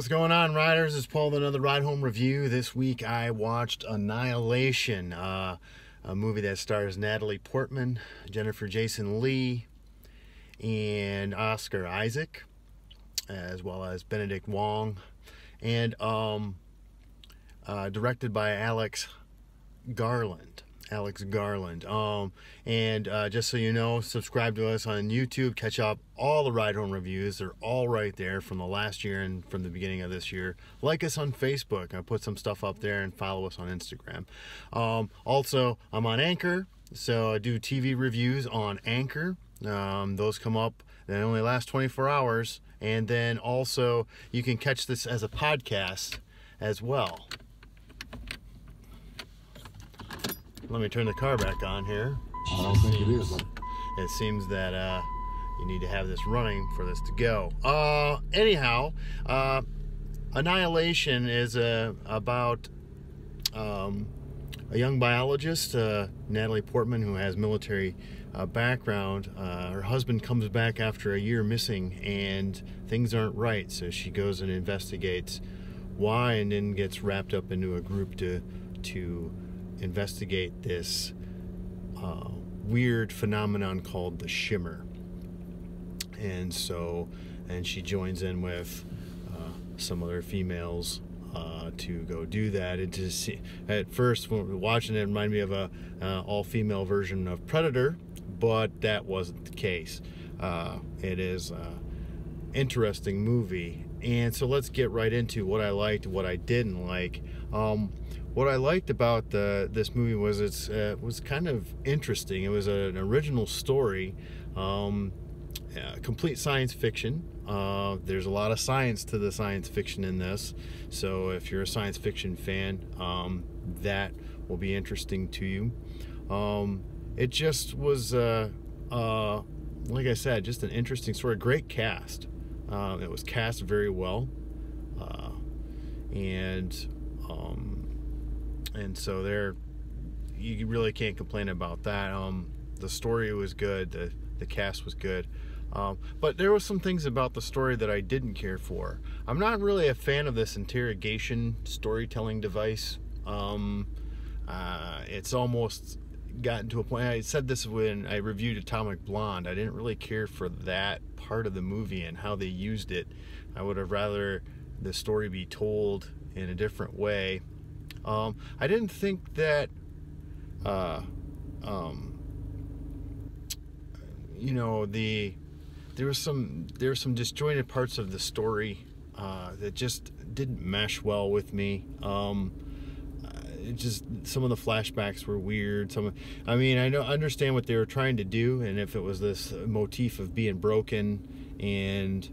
What's going on, riders? It's Paul with another Ride Home review. This week I watched Annihilation, uh, a movie that stars Natalie Portman, Jennifer Jason Leigh, and Oscar Isaac, as well as Benedict Wong, and um, uh, directed by Alex Garland. Alex Garland. Um, and uh, just so you know, subscribe to us on YouTube. Catch up all the ride home reviews. They're all right there from the last year and from the beginning of this year. Like us on Facebook. I put some stuff up there and follow us on Instagram. Um, also, I'm on Anchor, so I do TV reviews on Anchor. Um, those come up. They only last 24 hours. And then also, you can catch this as a podcast as well. Let me turn the car back on here. I don't think it is. It seems that uh, you need to have this running for this to go. Uh, anyhow, uh, Annihilation is uh, about um, a young biologist, uh, Natalie Portman, who has military uh, background. Uh, her husband comes back after a year missing, and things aren't right. So she goes and investigates why, and then gets wrapped up into a group to to investigate this uh, weird phenomenon called the shimmer. And so, and she joins in with uh, some other females uh, to go do that. And to see, at first, when watching it, reminded me of a uh, all-female version of Predator, but that wasn't the case. Uh, it is an interesting movie, and so let's get right into what I liked, what I didn't like. Um, what I liked about the, this movie was it's uh, was kind of interesting. It was a, an original story, um, complete science fiction. Uh, there's a lot of science to the science fiction in this, so if you're a science fiction fan, um, that will be interesting to you. Um, it just was, uh, uh, like I said, just an interesting story. Great cast. Uh, it was cast very well, uh, and um, and so there you really can't complain about that. Um, the story was good. The, the cast was good. Um, but there was some things about the story that I didn't care for. I'm not really a fan of this interrogation storytelling device. Um, uh, it's almost gotten to a point I said this when I reviewed Atomic Blonde. I didn't really care for that part of the movie and how they used it. I would have rather the story be told in a different way um, I didn't think that, uh, um, you know, the there was some there were some disjointed parts of the story uh, that just didn't mesh well with me. Um, it just some of the flashbacks were weird. Some, I mean, I know understand what they were trying to do, and if it was this motif of being broken and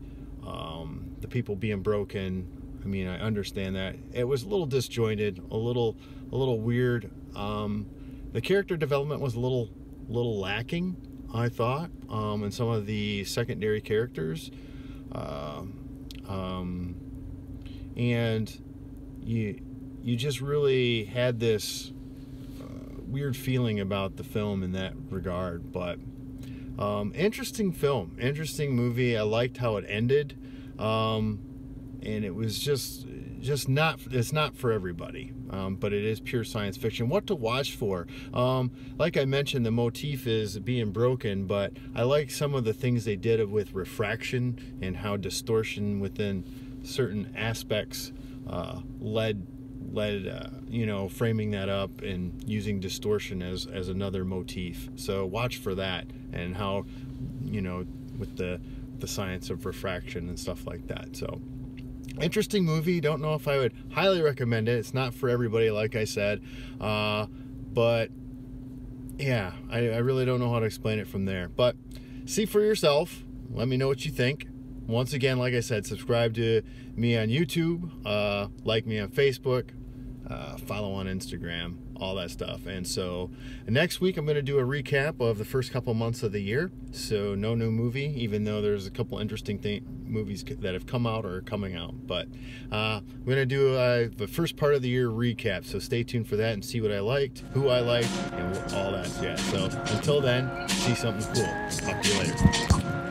um, the people being broken I mean, I understand that. It was a little disjointed, a little, a little weird. Um, the character development was a little, little lacking, I thought, um, and some of the secondary characters. Uh, um, and you, you just really had this uh, weird feeling about the film in that regard. But um, interesting film, interesting movie. I liked how it ended. Um, and it was just just not it's not for everybody um, but it is pure science fiction. What to watch for? Um, like i mentioned the motif is being broken but i like some of the things they did with refraction and how distortion within certain aspects uh, led led uh, you know framing that up and using distortion as as another motif. So watch for that and how you know with the the science of refraction and stuff like that. So interesting movie. Don't know if i would highly recommend it. It's not for everybody like i said. Uh, but yeah I, I, really don't know how to explain it from there. But see for yourself. Let me know what you think. Once again like i said subscribe to me on youtube uh, like me on facebook uh, follow on instagram all that stuff. And so next week I'm going to do a recap of the first couple months of the year. So no new movie, even though there's a couple interesting thing, movies that have come out or are coming out. But uh, I'm going to do uh, the first part of the year recap. So stay tuned for that and see what I liked, who I liked, and all that jazz. So until then, see something cool. Talk to you later.